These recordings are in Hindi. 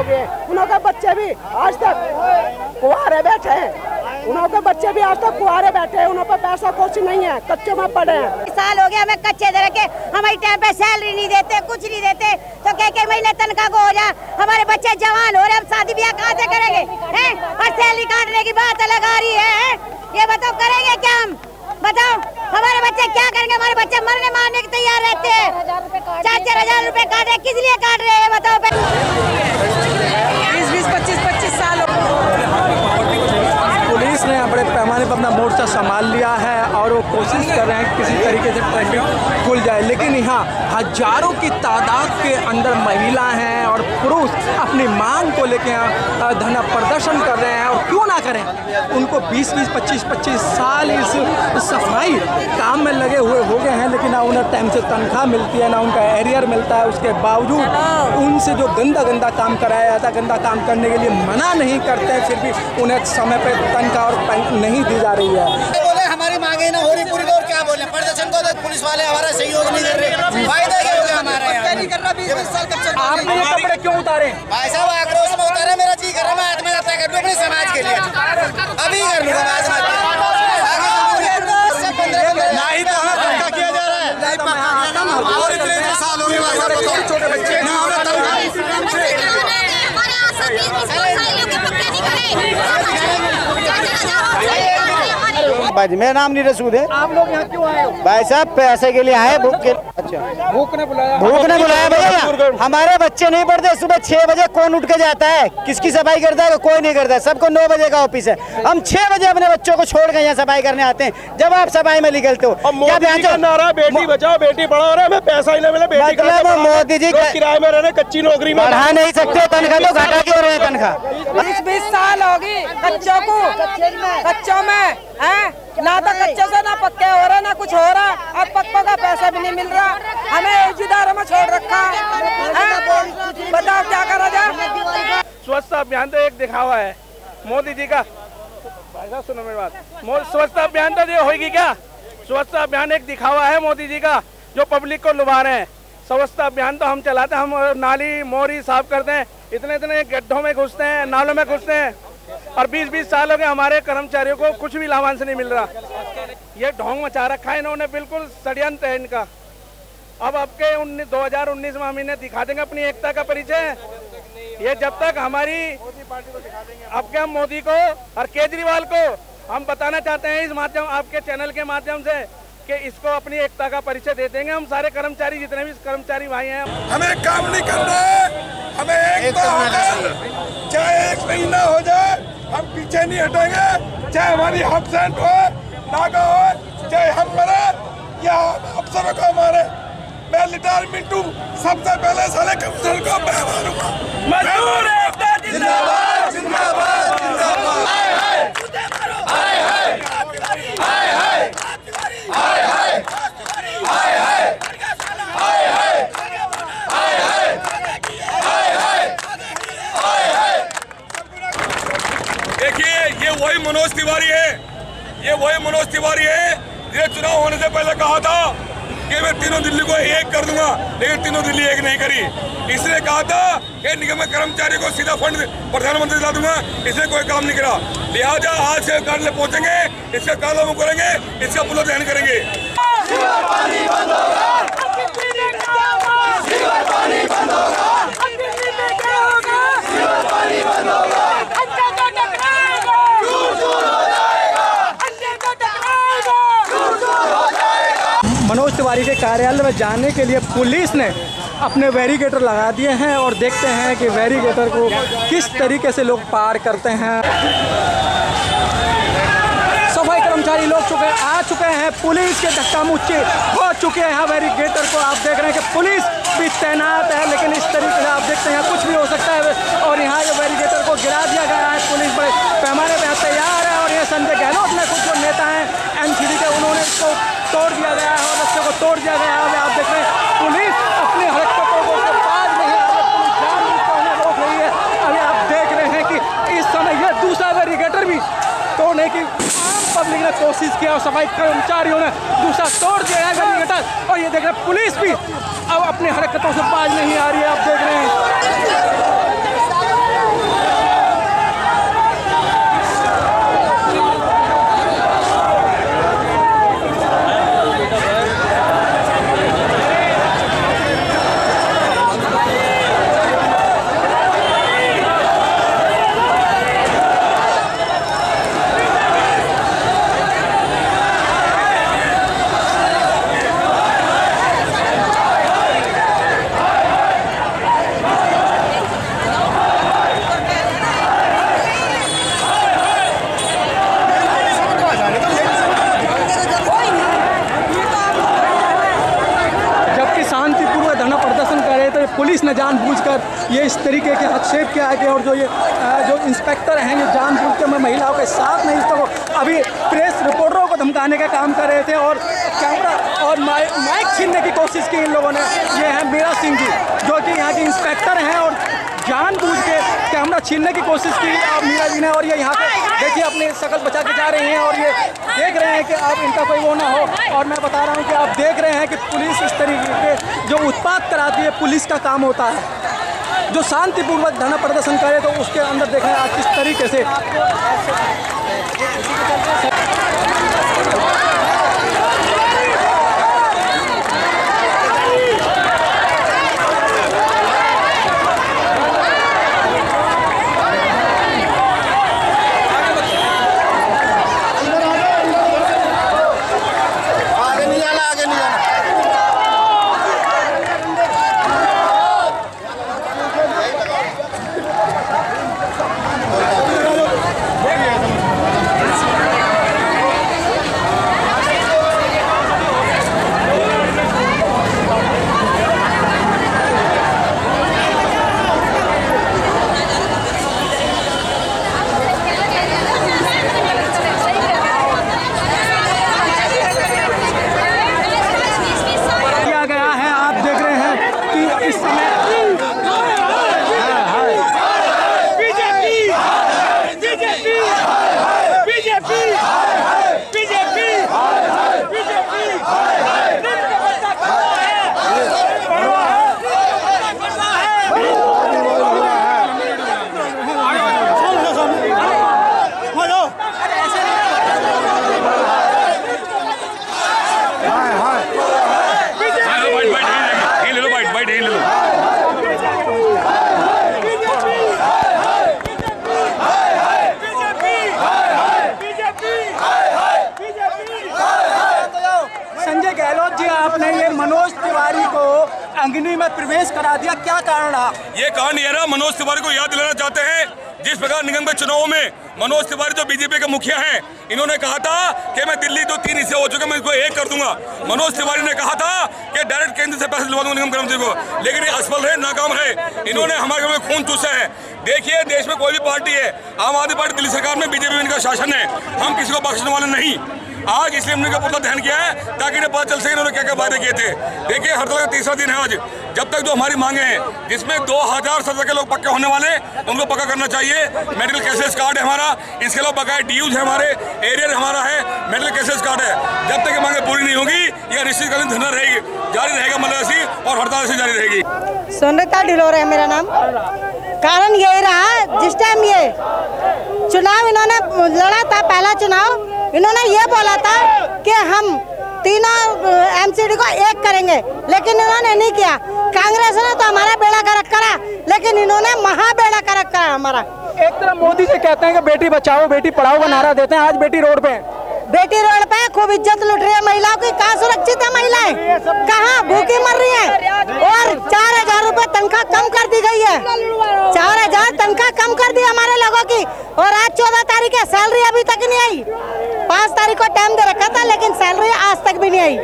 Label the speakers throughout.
Speaker 1: हो गए उनके बच्चे भी आज तक कुआरे बैठे हैं। उनके बच्चे भी आज तक कुआरे बैठे हैं। उन पर पैसा कुछ नहीं है, कच्चे में पड़े हैं।
Speaker 2: साल हो गया, हमें कच्चे दे रखे। हमारी टाइम पे सैलरी नहीं देते, कुछ नहीं देते। तो कह के महीने तनख्वाह को हो जाए? हमारे बच्चे जवान हो रहे, हम शादी ब्याह कहाँ से करेंगे? और सैलरी काटने की बात अलग आ रही है ये बताओ, करेंगे क्या हम? बताओ, हमारे बच्चे क्या करेंगे? हमारे बच्चे मरने मारने के तैयार रहते हैं। चार चार हज़ार रूपए काट रहे किस लिए काट रहे हैं बताओ
Speaker 3: पर अपना मोर्चा संभाल लिया है और वो कोशिश कर रहे हैं किसी तरीके से ट्रैफ़िक खुल जाए। लेकिन यहाँ हज़ारों की तादाद के अंदर महिला हैं और पुरुष अपनी मांग को लेकर धरना प्रदर्शन कर रहे हैं और क्यों करें। उनको 20 20 25 25 साल इस सफ़ाई काम में लगे हुए हो गए हैं लेकिन ना उन्हें टाइम से तनख्वाह मिलती है ना उनका एरियर मिलता है। उसके बावजूद उनसे जो गंदा गंदा काम कराया जाता है गंदा काम करने के लिए मना नहीं करते हैं फिर भी उन्हें समय पर तनख्वाह और नहीं दी जा रही है।
Speaker 4: बोले हमारी मांगे ना हो रही क्या प्रदर्शन को तो पुलिस वाले हमारा सहयोग नहीं कर रहे। फ़ायदा क्या होगा हमारे यहाँ
Speaker 3: आपने ये कपड़े क्यों उतारे?
Speaker 4: भाई साहब आक्रोश में उतारे मेरा जी कर रहा मैं आत्महत्या कर अपने समाज के लिए। अभी कर लूँगा मैं आत्महत्या ना ही तो हमें धक्का किया जा रहा है और इतने इतने साल हो गए भाई साहब बताओ छोटे बच्चे ना हमें तनख्वाह
Speaker 5: भाई मेरा नाम नीरज सूद है।
Speaker 3: आप लोग यहाँ क्यों आए हो?
Speaker 5: भाई साहब पैसे के लिए आए भूख के अच्छा।
Speaker 3: भूख ने बुलाया।
Speaker 5: भूख ने बुलाया भैया। हमारे बच्चे नहीं पढ़ते सुबह छह बजे कौन उठ के जाता है? किसकी सफ़ाई करता है कोई नहीं करता। है सबको नौ बजे का ऑफ़िस है। हम छह बजे अपने बच्चों को छोड़ के यहाँ सफ़ाई करने आते हैं। जब आप सफ़ाई में निकलते हो क्या
Speaker 6: नारा बेटी बचाओ बेटी पढ़ाओ। रहा हमें पैसा ही नहीं मिला बेटी
Speaker 5: मतलब मोदी जी
Speaker 6: किराए में रहने कच्ची नौकरी में
Speaker 5: बढ़ा नहीं सकते तनख्वाह तो घटा क्यों रहे हैं तनख्वाह।
Speaker 7: बीस बीस साल होगी बच्चों को। कच्चों में। हैं? ना तो कच्चों से ना पक्के हो रहा ना कुछ हो रहा। अब पक्कों का पैसा भी नहीं मिल रहा। हमें औजीदारों में छोड़ रखा हैं? बताओ क्या करा जाए?
Speaker 6: स्वच्छ अभियान तो एक दिखावा है। मोदी जी का। भाई साहब सुनो मेरी बात। मो- स्वच्छ अभियान तो ये होगी क्या? स्वच्छता अभियान एक दिखावा है मोदी जी का जो पब्लिक को लुभा रहे हैं। स्वच्छता अभियान तो हम चलाते हैं हम नाली मोरी साफ़ करते हैं। इतने इतने गड्ढों में घुसते हैं नालों में घुसते हैं। और 20-20 साल हो गए हमारे कर्मचारियों को कुछ भी लाभांश नहीं मिल रहा। ये ढोंग मचा रखा है इन्होंने बिल्कुल षड्यंत्र है इनका। अब आपके उन्नीस दो हज़ार उन्नीस में हम इन्हें दिखा देंगे अपनी एकता का परिचय। ये जब तक हमारी आपके हम मोदी को और केजरीवाल को हम बताना चाहते हैं इस माध्यम आपके चैनल के माध्यम से कि इसको अपनी एकता का परिचय दे देंगे हम सारे कर्मचारी जितने भी कर्मचारी भाई हैं।
Speaker 8: हमें काम नहीं करना है हमें एक तो चाहे एक महीना हो जाए हम पीछे नहीं हटेंगे। चाहे हमारी एबसेंट हो, नागा हो, चाहे हम मरे या अफसरों को मारे। मैं रिटायरमेंट हूँ। सबसे पहले साले कमिश्नर को मैं मारूँगा। मजदूर देखिए, ये वही मनोज तिवारी है। ये वही मनोज तिवारी है ये चुनाव होने से पहले कहा था कि मैं तीनों दिल्ली को एक कर दूँगा, लेकिन तीनों दिल्ली एक नहीं करी। इसने कहा था कि निगम कर्मचारी को सीधा फंड प्रधानमंत्री दिला दूँगा इसने कोई काम नहीं करा। लिहाजा आज से कार्यालय पहुँचेंगे, इसका काला करेंगे, इसका पुनर्दहन करेंगे
Speaker 3: मनोज तिवारी के कार्यालय में जाने के लिए पुलिस ने अपने वेरीगेटर लगा दिए हैं और देखते हैं कि वेरीगेटर को किस तरीके से लोग पार करते हैं। सफ़ाई कर्मचारी लोग चुके, आ चुके हैं। पुलिस के धक्का मुक्की हो चुके हैं वेरीगेटर को। आप देख रहे हैं कि पुलिस भी तैनात है, लेकिन इस तरीके से आप देखते हैं, कुछ भी हो सकता है। और यहाँ ये बैरिकेटर को गिरा दिया गया है, पुलिस बड़े पैमाने पर तैयार है, और ये संजय गहलोत में कुछ जो नेता हैं एम के, उन्होंने इसको तोड़ दिया गया है, और बच्चों को तोड़ दिया गया है। आप देख रहे हैं, पुलिस अपनी हरकतों को बाद नहीं रोक रही है। अभी आप देख रहे हैं कि इस समय यह दूसरा बैरिकेटर भी तोड़ने की आम पब्लिक ने कोशिश किया और सफ़ाई कर्मचारियों ने दूसरा तोड़ दिया है बैरिकेटर और ये देख रहे पुलिस भी अपनी हरकतों से बाज नहीं आ रही है आप देख रहे हैं पुलिस ने जानबूझकर ये इस तरीके के हस्तक्षेप किया है कि और जो ये जो इंस्पेक्टर हैं ये जान के मैं महिलाओं के साथ नहीं तो अभी प्रेस रिपोर्टरों को धमकाने का काम कर रहे थे और कैमरा और माइ, माइक छीनने की कोशिश की इन लोगों ने। ये है मीरा सिंह जी जो कि यहाँ के इंस्पेक्टर हैं और जानबूझ के कैमरा छीनने की कोशिश की अब मीरा जी ने और ये यहाँ पे देखिए अपने शकल बचा के जा रही हैं और ये देख रहे हैं कि आप इनका कोई वो ना हो। और मैं बता रहा हूँ कि आप देख रहे हैं कि पुलिस इस तरीके के जो उत्पात कराती है पुलिस का काम होता है। जो शांतिपूर्वक धरना प्रदर्शन करे तो उसके अंदर देखें आप किस तरीके से
Speaker 4: आगे नहीं जाना आगे नहीं जाना
Speaker 3: किया गया है आप देख रहे हैं कि इस समय
Speaker 9: बाइट बाइट यहीं ले लो बाइट बाइट यहीं ले लो
Speaker 3: संजय गहलोत जी आपने ये मनोज तिवारी को अग्नि में प्रवेश करा दिया। क्या कारण रहा?
Speaker 9: ये कहानी है ना, मनोज तिवारी को याद दिलाना चाहते हैं। जिस प्रकार निगम के चुनावों में मनोज तिवारी जो बीजेपी के मुखिया हैं, इन्होंने कहा था कि मैं दिल्ली दो तीन हिस्से हो चुके मैं इसको एक कर दूँगा। मनोज तिवारी ने कहा था कि डायरेक्ट केंद्र से पैसे दिलवा दूँगा निगम कर्मचारी को, लेकिन ये असफल रहे, नाकाम रहे। इन्होंने हमारे घर में खून चूसा है। देखिए, देश में कोई भी पार्टी है, आम आदमी पार्टी दिल्ली सरकार में, बीजेपी में इनका शासन है। हम किसी को बख्शने वाले नहीं। आज इसलिए हमने पूरा ध्यान किया है, ताकि इन्हें पता चल सके इन्होंने क्या क्या वादे किए थे। देखिए हड़ताल का तीसरा दिन है आज। जब तक जो हमारी मांगे हैं, जिसमें दो हज़ार सत्रह के लोग पक्के होने वाले उनको पक्का करना चाहिए। मेडिकल कैसेस कार्ड है हमारा, इसके अलावा बकाया ड्यूज है हमारे एरियर हमारा है, मेडिकल कैसेस कार्ड है। जब तक ये मांगे पूरी नहीं होगी, यह निश्चितकालीन धरना रहेगी। जारी रहेगा ऐसी और हड़ताल ऐसी जारी रहेगी।
Speaker 2: सोनता डिलोर है मेरा नाम। कारण यही रहा, जिस टाइम ये चुनाव इन्होंने लड़ा था, पहला चुनाव इन्होंने ये बोला था कि हम तीनों एमसीडी को एक करेंगे लेकिन इन्होंने नहीं किया। कांग्रेस ने तो हमारा बेड़ा करक करा लेकिन इन्होंने महाबेड़ा करक करा हमारा।
Speaker 3: एक तरफ़ मोदी जी कहते हैं कि बेटी बचाओ बेटी पढ़ाओ का नारा देते हैं आज बेटी रोड पे
Speaker 2: बेटी रोड पे खूब इज़्ज़त लुट रही है महिलाओं की कहाँ सुरक्षित है महिलाएँ? कहाँ भूखी मर रही है? और चार हज़ार रूपए तनख्वाह कम कर दी गई है। चार हज़ार तनख्वाह कम कर दी हमारे लोगों की। और आज चौदह तारीख है सैलरी अभी तक नहीं आई। पाँच तारीख को टाइम दे रखा था, लेकिन सैलरी आज तक भी नहीं आई।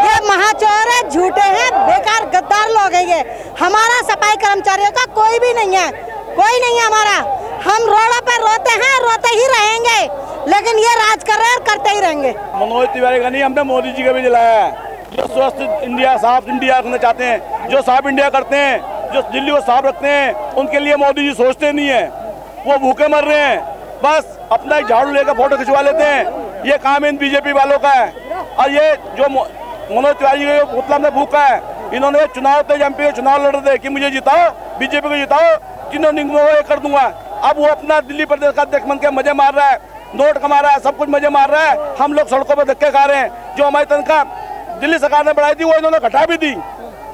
Speaker 2: ये महाचोर है, झूठे हैं, बेकार गद्दार लोग हैं ये। हमारा सफ़ाई कर्मचारियों का कोई भी नहीं है, कोई नहीं है हमारा। हम रोडों पे रोते हैं, रोते ही रहेंगे, लेकिन ये राज कर रहे हैं करते ही रहेंगे।
Speaker 6: मनोज तिवारी का नहीं, हमने मोदी जी का भी दिलाया है। जो स्वस्थ इंडिया, साफ़ इंडिया रखना चाहते हैं, जो साफ़ इंडिया करते हैं, जो दिल्ली को साफ़ रखते हैं, उनके लिए मोदी जी सोचते नहीं है। वो भूखे मर रहे हैं। बस अपना एक झाड़ू लेकर फ़ोटो खिंचवा लेते हैं। ये काम इन बीजेपी वालों का है। और ये जो मनोज तिवारी का पुतला भूखा है। इन्होंने चुनाव तेज एम पी चुनाव लड़ रहे थे कि मुझे जिताओ, बीजेपी को जिताओ तीनों निगमों को कर दूँगा। अब वो अपना दिल्ली प्रदेश का अध्यक्ष बन के मज़े मार रहा है, नोट कमा रहा है, सब कुछ मज़े मार रहा है। हम लोग सड़कों पर धक्के खा रहे हैं। जो हमारी तनख्वाह दिल्ली सरकार ने बढ़ाई थी, वो इन्होंने घटा भी दी।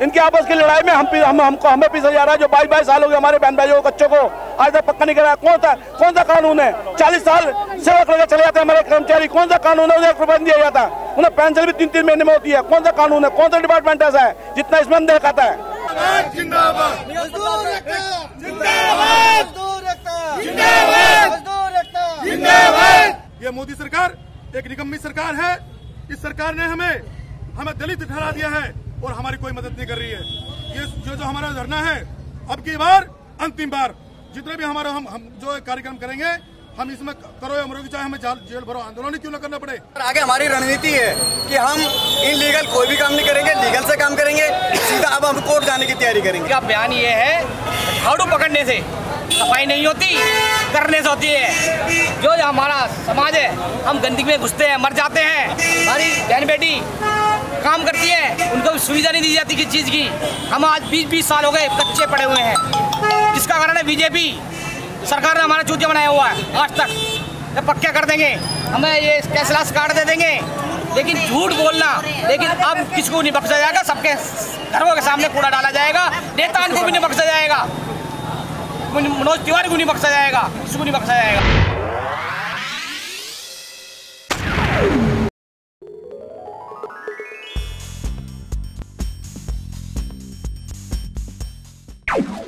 Speaker 6: इनकी आपस की लड़ाई में हम हम हमको हमें पीछे जा रहा है जो बाईस बाईस साल हो गए हमारे बहन भाइयों को बच्चों को। आज तक पक्का नहीं करा। कौन सा कौन सा कानून है? चालीस साल सेवा करके चले जाते हैं हमारे कर्मचारी। कौन सा कानून है? उन्हें एक रुपया दिया जाता। है उन्हें पेंशन भी तीन तीन महीने में होती है। कौन सा कानून है? कौन सा डिपार्टमेंट ऐसा है? जितना इसमें हम दिखाता है।
Speaker 8: ये मोदी सरकार एक निकम्मी सरकार है। इस सरकार ने हमें हमें दलित ठहरा दिया है। और हमारी कोई मदद नहीं कर रही है। ये जो जो हमारा धरना है अब की बार अंतिम बार जितने भी हमारा हम हम जो कार्यक्रम करेंगे हम इसमें करो या मरो चाहे हमें जेल भरो आंदोलन ही क्यों ना करना पड़े?
Speaker 10: आगे हमारी रणनीति है कि हम इनलीगल कोई भी काम नहीं करेंगे लीगल से काम करेंगे सीधा अब हम कोर्ट जाने की तैयारी करेंगे।
Speaker 11: का बयान ये है झाड़ू पकड़ने से सफ़ाई नहीं होती। करने से होती है। जो हमारा समाज है, हम गंदगी में घुसते हैं, मर जाते हैं। हमारी बहन बेटी काम करती है, उनको सुविधा नहीं दी जाती किसी चीज़ की। हम आज बीस बीस साल हो गए, कच्चे पड़े हुए हैं। जिसका कारण है बीजेपी। सरकार ने हमारा चूतिया बनाया हुआ है, आज तक। जब पक्के कर देंगे, हमें ये कैशलेस कार्ड दे देंगे। लेकिन झूठ बोलना, लेकिन अब किसको नहीं बख्शा जाएगा, सबके घरों के सामने कूड़ा डाला जाएगा, नेताओं को भी नहीं बख्शा जाएगा। मनोज तिवारी को नहीं बख्शा जाएगा। किसी को नहीं बख्शा जाएगा।